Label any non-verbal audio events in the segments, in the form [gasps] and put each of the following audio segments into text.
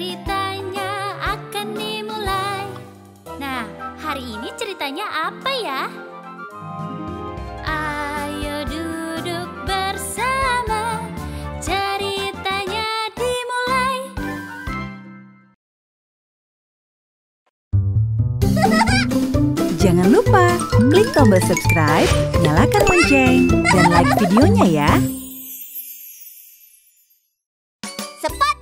ceritanya akan dimulai. Nah, hari ini ceritanya apa ya? Ayo duduk bersama, ceritanya dimulai. Jangan lupa klik tombol subscribe, nyalakan lonceng, dan like videonya ya. Sepatu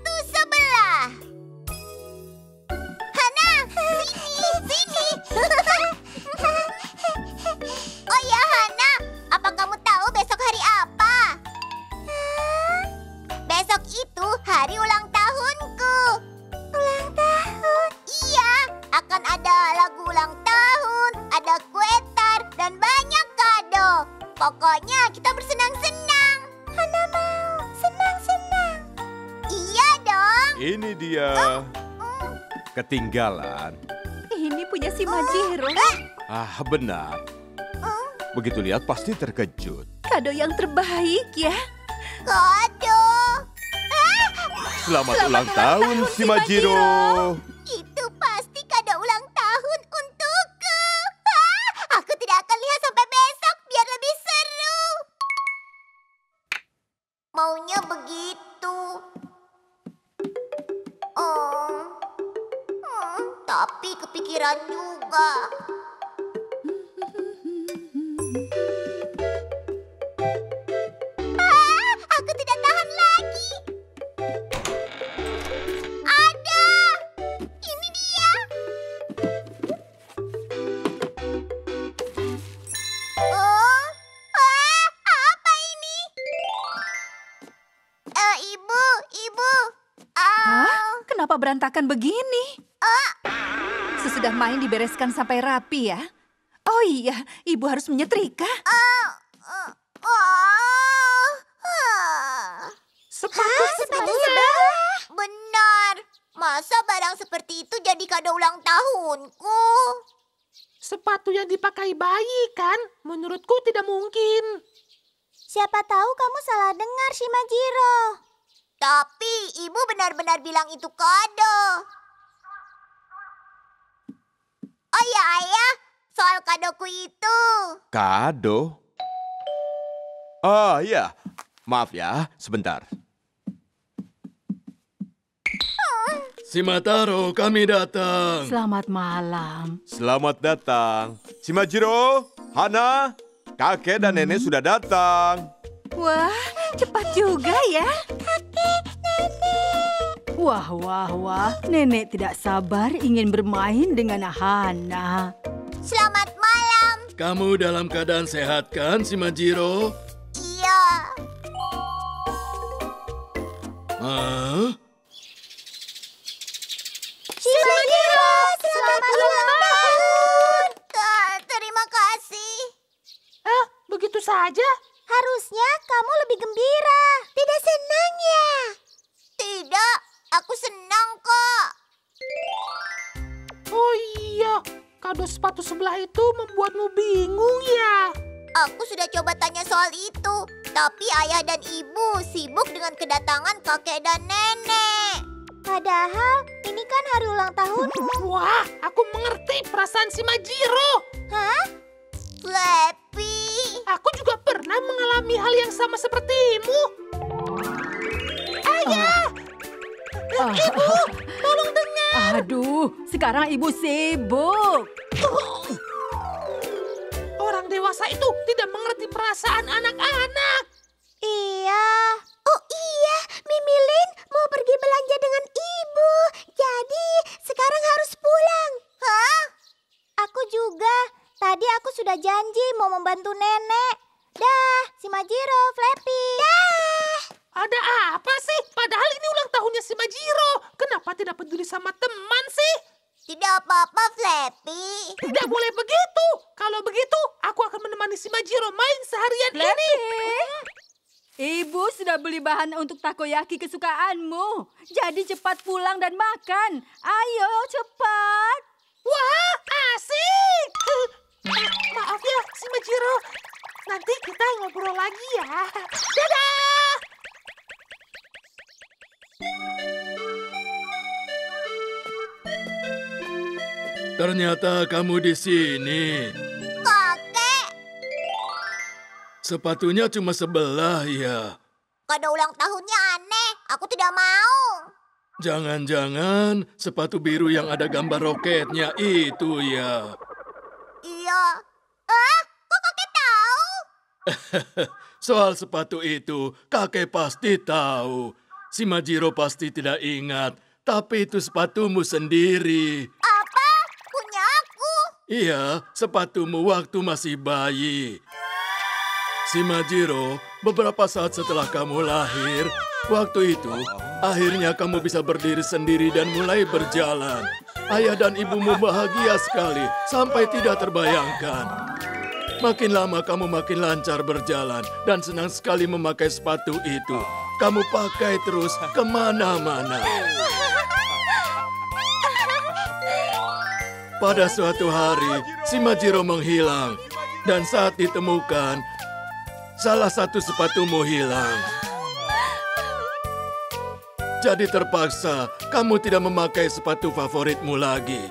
Ini dia. Ketinggalan. Ini punya si Majiro. Ah, benar. Begitu lihat pasti terkejut. Kado yang terbaik ya. Kado. Selamat, Selamat ulang tahun, si Majiro. Itu Oh. Hmm, tapi kepikiran juga. Berantakan begini? Sesudah main dibereskan sampai rapi ya. Oh iya, ibu harus menyetrika. ah, ah, ah. Sepatu sepatu sebelah? Benar. Masa barang seperti itu jadi kado ulang tahunku? Sepatu yang dipakai bayi kan? Menurutku tidak mungkin. Siapa tahu kamu salah dengar, Shimajiro. Tapi ibu benar-benar bilang itu kado. Oh ya ayah, soal kadoku itu. Kado? Oh iya, maaf ya, sebentar. Si Mataro, kami datang. Selamat malam. Selamat datang. Si Majiro, Hana, kakek dan nenek sudah datang. Wah, cepat juga ya. Wah, wah, wah. Nenek tidak sabar ingin bermain dengan Hana. Selamat malam. Kamu dalam keadaan sehat kan, si Majiro? Iya. Hah? Shimajiro, selamat ulang tahun. Terima kasih. Ah, begitu saja? Membuatmu bingung ya? Aku sudah coba tanya soal itu, tapi ayah dan ibu sibuk dengan kedatangan kakek dan nenek. Padahal ini kan hari ulang tahunmu. Wah, aku mengerti perasaan si Majiro. Hah? Flappy. Aku juga pernah mengalami hal yang sama sepertimu. Ayah! Ibu, tolong dengar. Aduh, sekarang ibu sibuk. Orang dewasa itu tidak mengerti perasaan anak-anak. Iya. Ini. Ibu sudah beli bahan untuk takoyaki kesukaanmu. Jadi cepat pulang dan makan. Ayo cepat. Wah, asik. [laughs] Maaf ya, si Majiro. Nanti kita ngobrol lagi ya. Dadah! Ternyata kamu di sini. Sepatunya cuma sebelah ya. kado ulang tahunnya aneh. Aku tidak mau. Jangan-jangan sepatu biru yang ada gambar roketnya itu ya. Iya. Ah, kok kakek tahu? [laughs] Soal sepatu itu, kakek pasti tahu. Si Majiro pasti tidak ingat, tapi itu sepatumu sendiri. Apa? Punya aku. Iya, sepatumu waktu masih bayi. Si Majiro, beberapa saat setelah kamu lahir, waktu itu akhirnya kamu bisa berdiri sendiri dan mulai berjalan. Ayah dan ibumu bahagia sekali sampai tidak terbayangkan. Makin lama kamu makin lancar berjalan dan senang sekali memakai sepatu itu. Kamu pakai terus ke mana-mana. Pada suatu hari, si Majiro menghilang. Dan saat ditemukan, salah satu sepatumu hilang. Jadi terpaksa kamu tidak memakai sepatu favoritmu lagi.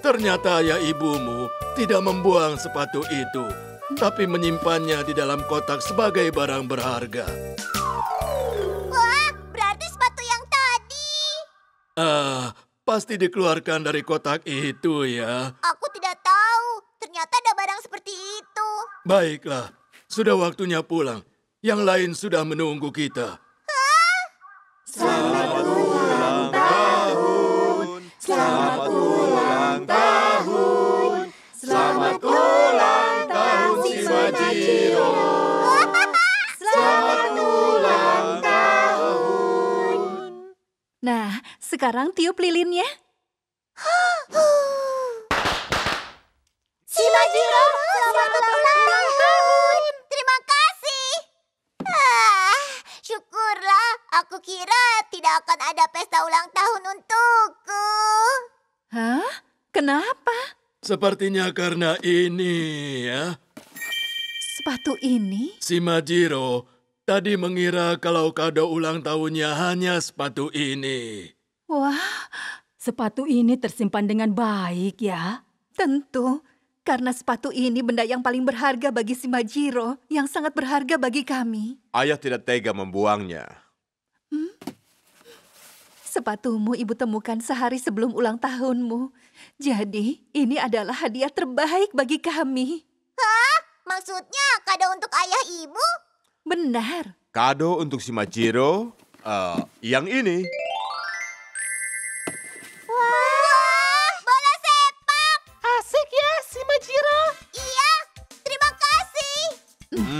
Ternyata ayah ibumu tidak membuang sepatu itu, tapi menyimpannya di dalam kotak sebagai barang berharga. Wah, berarti sepatu yang tadi. Ah, pasti dikeluarkan dari kotak itu ya. Aku tidak tahu. Ternyata ada barang seperti itu. Baiklah, sudah waktunya pulang. Yang lain sudah menunggu kita. Selamat ulang tahun. Selamat ulang tahun. Selamat ulang tahun si Majiro. [laughs] Selamat ulang tahun. Nah, sekarang tiup lilinnya. [gasps] Si Majiro, selamat ulang tahun. Ah, syukurlah. Aku kira tidak akan ada pesta ulang tahun untukku. Hah? Kenapa? Sepertinya karena ini ya. Sepatu ini? Si Majiro tadi mengira kalau kado ulang tahunnya hanya sepatu ini. Wah, sepatu ini tersimpan dengan baik ya. Tentu, karena sepatu ini benda yang paling berharga bagi si Majiro, yang sangat berharga bagi kami. Ayah tidak tega membuangnya. Sepatumu ibu temukan sehari sebelum ulang tahunmu. Jadi, ini adalah hadiah terbaik bagi kami. Maksudnya kado untuk ayah ibu? Benar. Kado untuk si Majiro, eh, yang ini.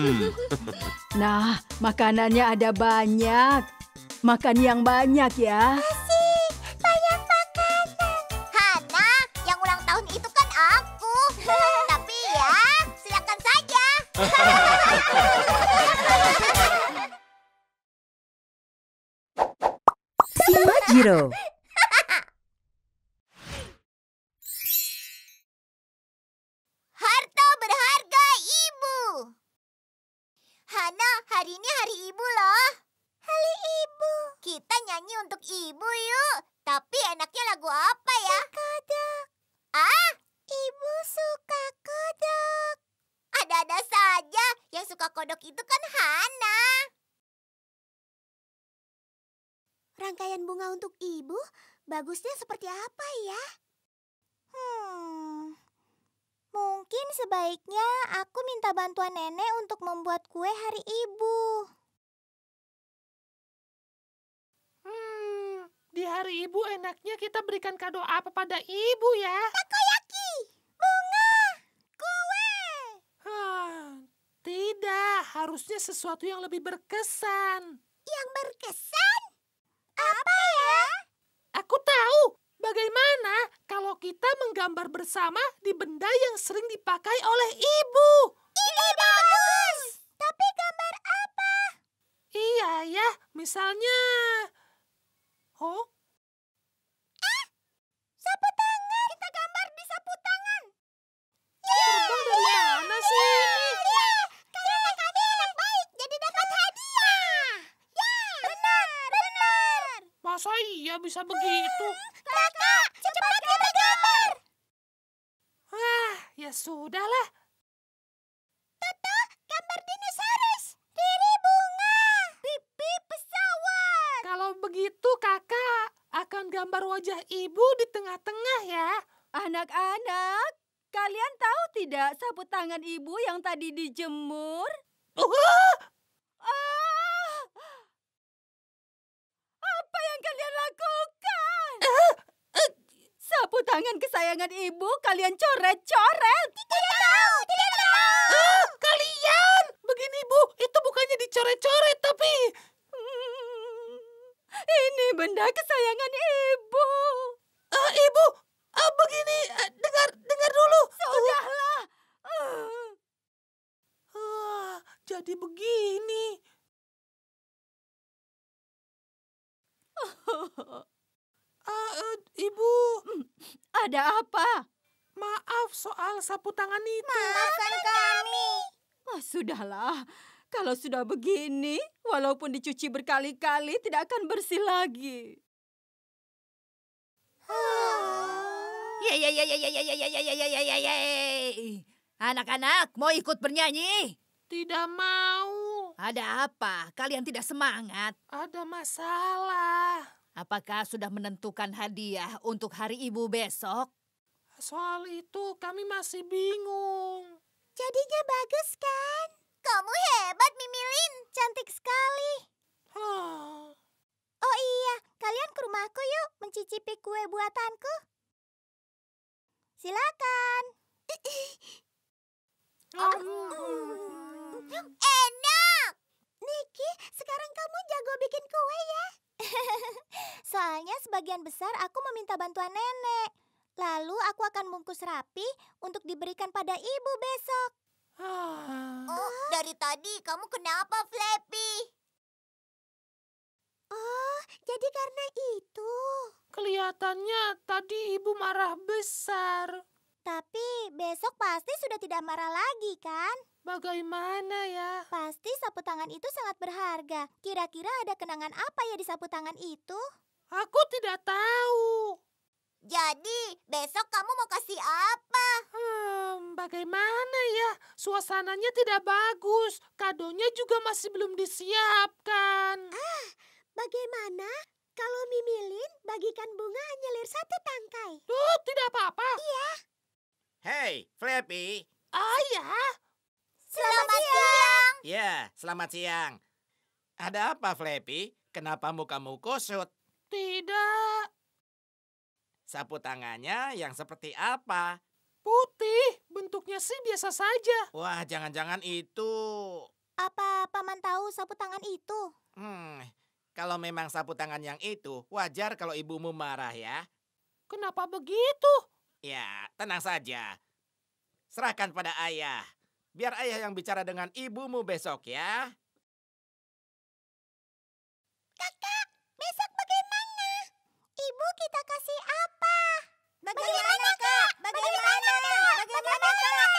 Hmm, [laughs] Nah, makanannya ada banyak. Makan yang banyak ya. Banyak makanan. Hana, yang ulang tahun itu kan aku. [laughs] Tapi ya, silakan saja. [laughs] Si Majiro. Harta berharga ibu. Hana, hari ini hari ibu loh. Hari ibu. Kita nyanyi untuk ibu yuk. Tapi enaknya lagu apa ya? Kodok. Ah, ibu suka kodok. Ada-ada saja. Yang suka kodok itu kan Hana. Rangkaian bunga untuk ibu bagusnya seperti apa ya? Hmm, Mungkin sebaiknya aku minta bantuan nenek untuk membuat kue hari ibu. Hmm, di hari ibu enaknya kita berikan kado apa pada ibu ya? Takoyaki, bunga, kue. Ah, tidak, harusnya sesuatu yang lebih berkesan. Yang berkesan? Apa ya? Aku tahu bagaimana kalau kita menggambar bersama di benda yang sering dipakai oleh ibu. Ide bagus. Tapi gambar apa? Iya ya, misalnya... Oh, Masa iya bisa begitu? Kakak, cepat kita gambar. Ya sudahlah. Toto, gambar dinosaurus. Riri bunga. Pipi pesawat. Kalau begitu kakak akan gambar wajah ibu di tengah-tengah ya. Anak-anak, kalian tahu tidak sapu tangan ibu yang tadi dijemur? Uh, Ah! Apa yang kalian lakukan? Tangan kesayangan ibu kalian coret-coret. Tidak tahu, tidak tahu. ah, kalian! Begini bu, itu bukannya dicoret-coret tapi... Hmm, Ini benda kesayangan ibu. Ah, ibu, ah, begini, ah, dengar, dengar dulu. Sudahlah. Ah. Ah, jadi begini. [laughs] Ah, eh, ibu, Ada apa? maaf soal sapu tangan itu. Maafkan kami. Oh, sudahlah. Kalau sudah begini, walaupun dicuci berkali-kali tidak akan bersih lagi. Ye ye ye ye ye ye ye ye ye ye ye ye. Anak-anak mau ikut bernyanyi? Tidak mau, Ada apa? Kalian tidak semangat? ada masalah. Apakah sudah menentukan hadiah untuk hari ibu besok? Soal itu kami masih bingung. Jadinya bagus kan? Kamu hebat, Mimilin. Cantik sekali. Hah, Oh iya, kalian ke rumahku yuk mencicipi kue buatanku. Silakan. [laughs] Enak. Niki, sekarang kamu jago bikin kue ya? [laughs] Soalnya sebagian besar aku meminta bantuan nenek. Lalu aku akan bungkus rapi untuk diberikan pada ibu besok. ah. Oh, dari tadi kamu kenapa, Flappy? Oh, jadi karena itu. Kelihatannya tadi ibu marah besar. Tapi besok pasti sudah tidak marah lagi, kan? Bagaimana ya? Pasti sapu tangan itu sangat berharga. Kira-kira ada kenangan apa ya di sapu tangan itu? Aku tidak tahu. Jadi, besok kamu mau kasih apa? Hmm, bagaimana ya? Suasananya tidak bagus. Kadonya juga masih belum disiapkan. Bagaimana kalau Mimilin bagikan bunga nyelir satu tangkai? Tuh, tidak apa-apa. Hei, Flappy. Ayah, Selamat siang. Ya, selamat siang. Ada apa, Flappy? Kenapa mukamu kusut? tidak. Sapu tangannya yang seperti apa? Putih, bentuknya sih biasa saja. Wah, jangan-jangan itu... Apa paman tahu sapu tangan itu? Hmm, kalau memang sapu tangan yang itu, wajar kalau ibumu marah ya. Kenapa begitu? Ya, tenang saja. Serahkan pada ayah. Biar ayah yang bicara dengan ibumu besok ya. Kakak, besok bagaimana? Ibu kita kasih apa? Bagaimana, Kak? Bagaimana? Bagaimana, Kak?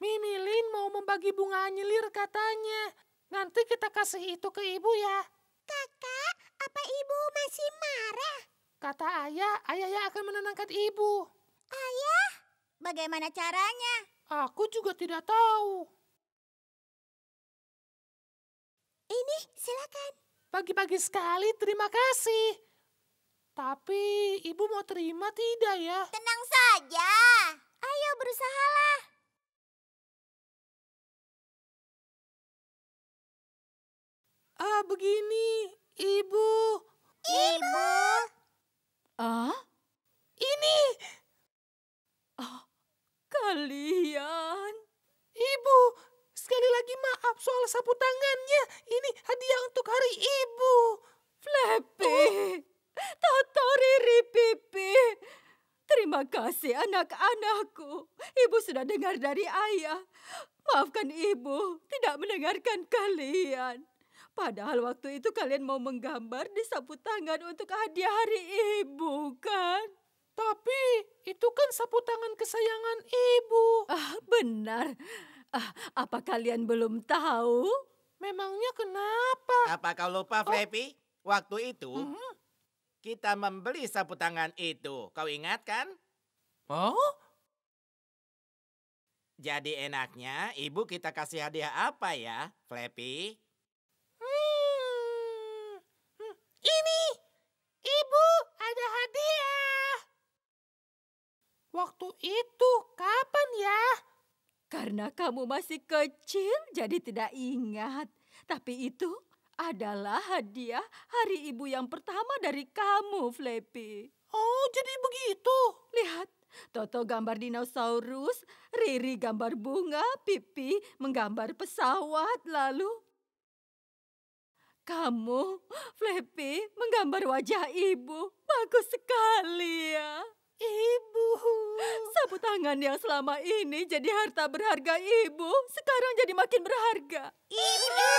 Mimilin mau membagi bunga nyelir katanya. Nanti kita kasih itu ke ibu ya. Kakak, apa ibu masih marah? Kata ayah, ayah yang akan menenangkan ibu. Ayah, bagaimana caranya? Aku juga tidak tahu. Ini, silakan. Pagi-pagi sekali, terima kasih. Tapi ibu mau terima tidak ya? Tenang saja. Ayo berusahalah. Ah, begini, ibu. Ibu. Ah, Ini, kalian. ibu. Sekali lagi maaf soal sapu tangannya. Ini hadiah untuk hari ibu. Flappy, Toto, Riri, Pipi. Terima kasih anak-anakku. Ibu sudah dengar dari ayah. Maafkan ibu, tidak mendengarkan kalian. Padahal waktu itu kalian mau menggambar di sapu tangan untuk hadiah hari ibu, kan? Tapi itu kan sapu tangan kesayangan ibu. Ah, benar. Ah, apa kalian belum tahu? Memangnya kenapa? Apa kau lupa, Flappy? Waktu itu, kita membeli sapu tangan itu. Kau ingat kan? Oh? Jadi enaknya ibu kita kasih hadiah apa ya, Flappy? Hmm, hmm, ini, ibu ada hadiah. Waktu itu kapan ya? Karena kamu masih kecil, jadi tidak ingat. Tapi itu adalah hadiah hari ibu yang pertama dari kamu, Flappy. Oh, jadi begitu. Lihat, Toto gambar dinosaurus, Riri gambar bunga, Pipi menggambar pesawat, lalu kamu, Flappy, menggambar wajah ibu. Bagus sekali ya. Ibu. Sapu tangan yang selama ini jadi harta berharga ibu, sekarang jadi makin berharga. Ibu.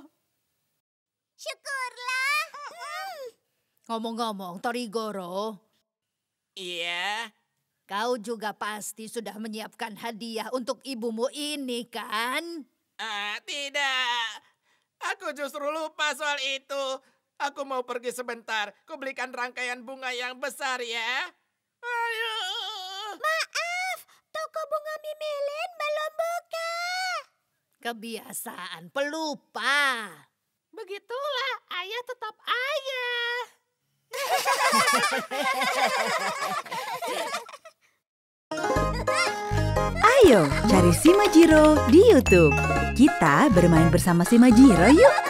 [laughs] Syukurlah. Ngomong-ngomong, Torigoro, Iya, kau juga pasti sudah menyiapkan hadiah untuk ibumu ini kan? ah, tidak. Aku justru lupa soal itu. Aku mau pergi sebentar. Ku belikan rangkaian bunga yang besar ya. Ayo. Maaf, toko bunga Mimelin belum buka. Kebiasaan pelupa. Begitulah, ayah tetap ayah. Ayo cari Simajiro di YouTube. Kita bermain bersama Simajiro yuk.